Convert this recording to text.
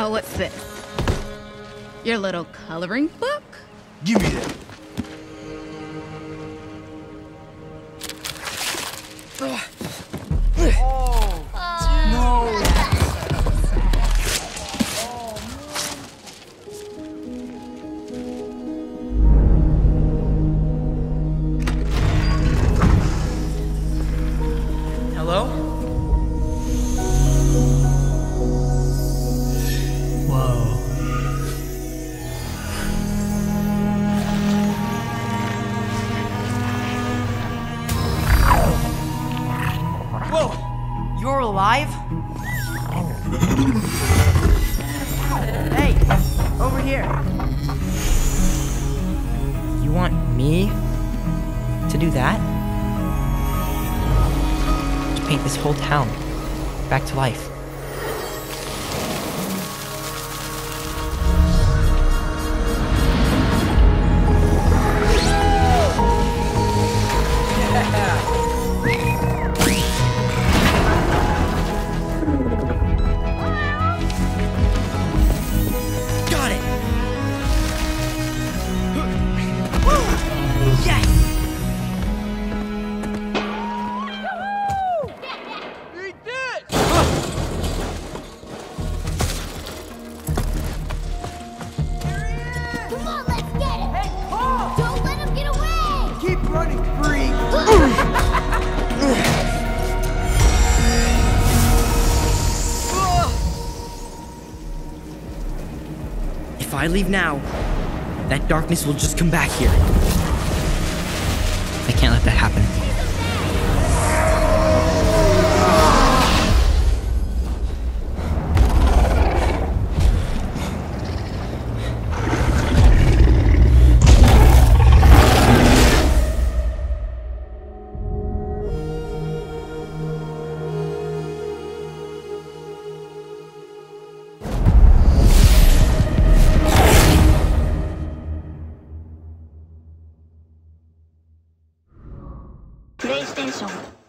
Oh, what's this? Your little coloring book? Give me that. Alive? hey, over here. You want me to do that? To paint this whole town back to life. If I leave now, that darkness will just come back here. I can't let that happen. でし。